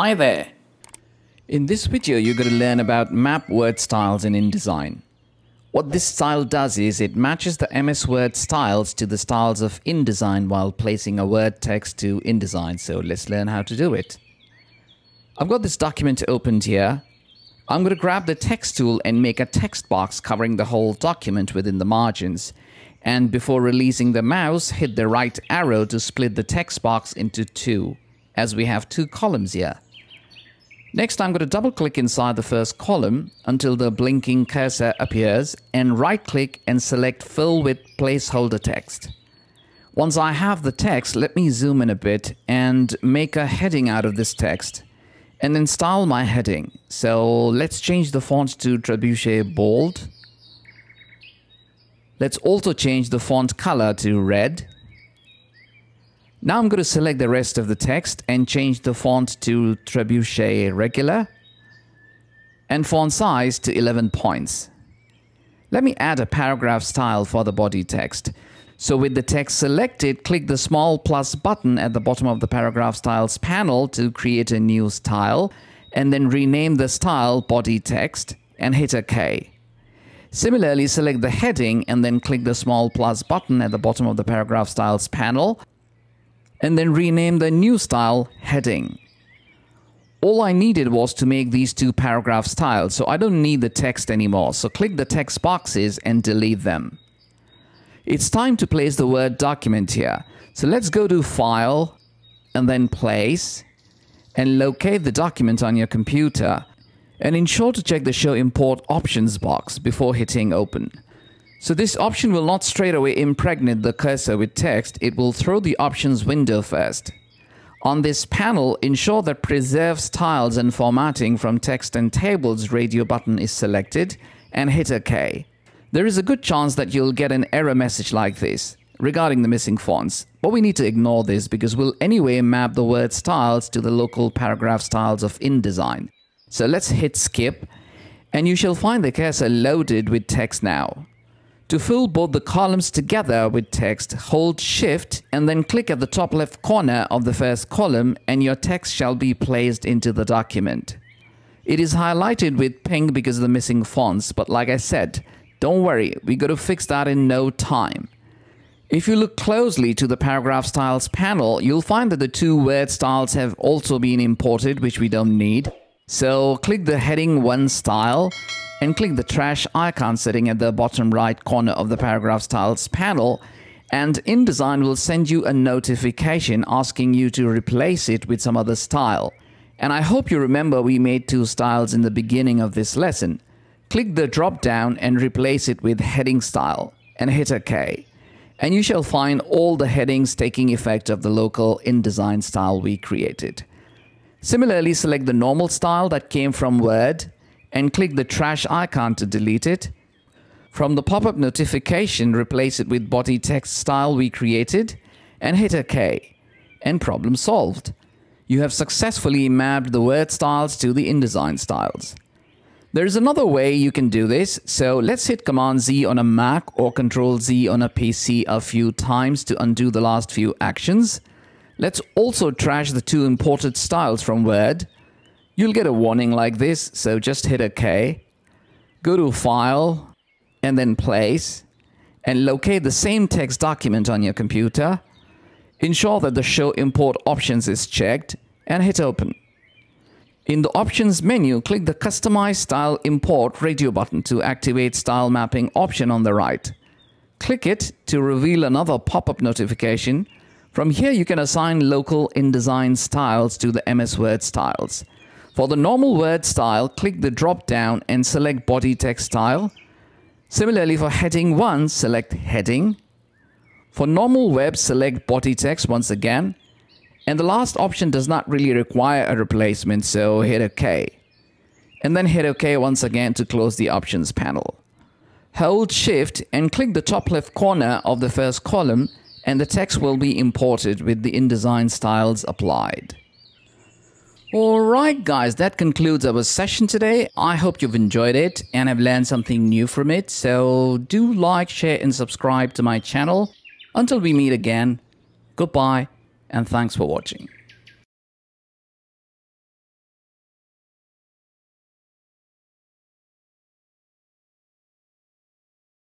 Hi there! In this video, you're going to learn about map word styles in InDesign. What this style does is it matches the MS Word styles to the styles of InDesign while placing a word text to InDesign. So let's learn how to do it. I've got this document opened here. I'm going to grab the text tool and make a text box covering the whole document within the margins. And before releasing the mouse, hit the right arrow to split the text box into two, as we have two columns here. Next, I'm going to double click inside the first column until the blinking cursor appears and right click and select fill with placeholder text. Once I have the text, let me zoom in a bit and make a heading out of this text and then style my heading. So let's change the font to Trebuchet Bold. Let's also change the font color to red now I'm going to select the rest of the text and change the font to Trebuchet Regular and font size to 11 points. Let me add a paragraph style for the body text. So with the text selected, click the small plus button at the bottom of the paragraph styles panel to create a new style and then rename the style body text and hit OK. Similarly, select the heading and then click the small plus button at the bottom of the paragraph styles panel and then rename the new style heading. All I needed was to make these two paragraph styles, so I don't need the text anymore. So click the text boxes and delete them. It's time to place the Word document here. So let's go to File and then Place and locate the document on your computer and ensure to check the Show Import Options box before hitting Open. So this option will not straight away impregnate the cursor with text, it will throw the options window first. On this panel, ensure that Preserve Styles and Formatting from Text and Tables radio button is selected and hit OK. There is a good chance that you'll get an error message like this regarding the missing fonts, but we need to ignore this because we'll anyway map the word styles to the local paragraph styles of InDesign. So let's hit skip and you shall find the cursor loaded with text now. To fill both the columns together with text, hold Shift and then click at the top left corner of the first column and your text shall be placed into the document. It is highlighted with pink because of the missing fonts, but like I said, don't worry, we got to fix that in no time. If you look closely to the paragraph styles panel, you'll find that the two word styles have also been imported, which we don't need. So click the heading 1 style and click the trash icon sitting at the bottom right corner of the paragraph styles panel and InDesign will send you a notification asking you to replace it with some other style. And I hope you remember we made two styles in the beginning of this lesson. Click the drop down and replace it with heading style and hit OK. And you shall find all the headings taking effect of the local InDesign style we created. Similarly, select the normal style that came from Word and click the trash icon to delete it. From the pop-up notification, replace it with body text style we created and hit OK. And problem solved. You have successfully mapped the word styles to the InDesign styles. There's another way you can do this, so let's hit Command Z on a Mac or Control Z on a PC a few times to undo the last few actions. Let's also trash the two imported styles from Word You'll get a warning like this, so just hit OK. Go to File, and then Place, and locate the same text document on your computer. Ensure that the Show Import Options is checked, and hit Open. In the Options menu, click the Customize Style Import radio button to activate Style Mapping option on the right. Click it to reveal another pop-up notification. From here, you can assign local InDesign styles to the MS Word styles. For the normal word style, click the drop down and select body text style. Similarly, for heading 1, select heading. For normal web, select body text once again. And the last option does not really require a replacement, so hit OK. And then hit OK once again to close the options panel. Hold Shift and click the top left corner of the first column and the text will be imported with the InDesign styles applied. Alright guys, that concludes our session today. I hope you've enjoyed it and have learned something new from it. So do like, share and subscribe to my channel. Until we meet again, goodbye and thanks for watching.